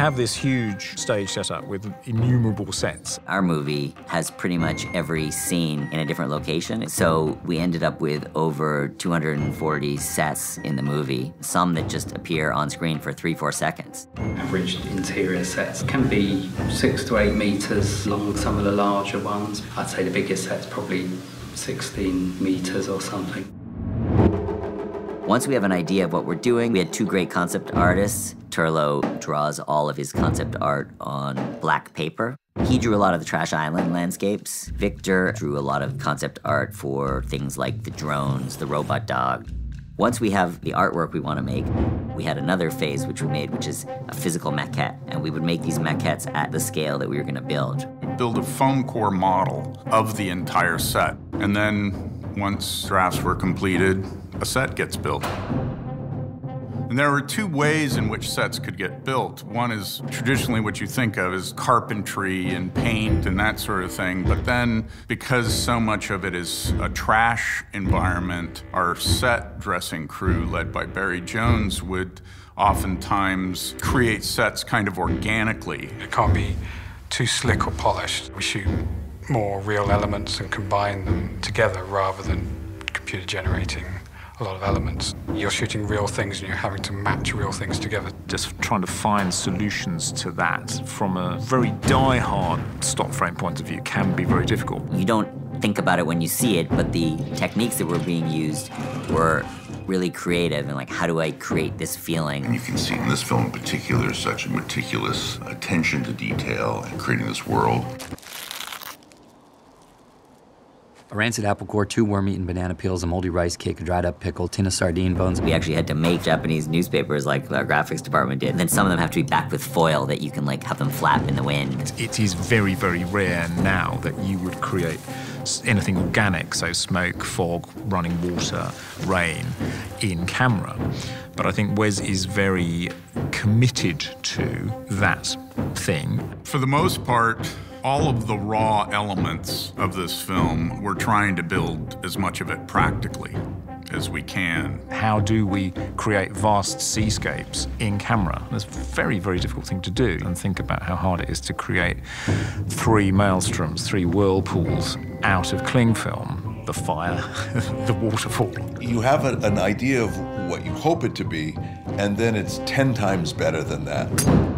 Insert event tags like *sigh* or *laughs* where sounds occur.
have this huge stage set up with innumerable sets. Our movie has pretty much every scene in a different location, so we ended up with over 240 sets in the movie, some that just appear on screen for three, four seconds. Average interior sets can be six to eight meters long, some of the larger ones. I'd say the biggest set's probably 16 meters or something. Once we have an idea of what we're doing, we had two great concept artists. Turlo draws all of his concept art on black paper. He drew a lot of the Trash Island landscapes. Victor drew a lot of concept art for things like the drones, the robot dog. Once we have the artwork we want to make, we had another phase which we made, which is a physical maquette. And we would make these maquettes at the scale that we were going to build. Build a foam core model of the entire set. And then once drafts were completed, a set gets built. And there were two ways in which sets could get built. One is traditionally what you think of as carpentry and paint and that sort of thing. But then, because so much of it is a trash environment, our set dressing crew, led by Barry Jones, would oftentimes create sets kind of organically. It can't be too slick or polished. We shoot more real elements and combine them together rather than computer generating a lot of elements. You're shooting real things and you're having to match real things together. Just trying to find solutions to that from a very die-hard stop frame point of view can be very difficult. You don't think about it when you see it, but the techniques that were being used were really creative and like how do I create this feeling? And you can see in this film in particular such a meticulous attention to detail and creating this world. A rancid apple core, two worm-eaten banana peels, a moldy rice cake, a dried-up pickle, tin of sardine bones. We actually had to make Japanese newspapers like our graphics department did. And then some of them have to be backed with foil that you can like have them flap in the wind. It is very, very rare now that you would create anything organic, so smoke, fog, running water, rain, in camera. But I think Wes is very committed to that thing. For the most part, all of the raw elements of this film, we're trying to build as much of it practically as we can. How do we create vast seascapes in camera? It's a very, very difficult thing to do. And think about how hard it is to create three maelstroms, three whirlpools out of cling film, the fire, *laughs* the waterfall. You have a, an idea of what you hope it to be, and then it's 10 times better than that.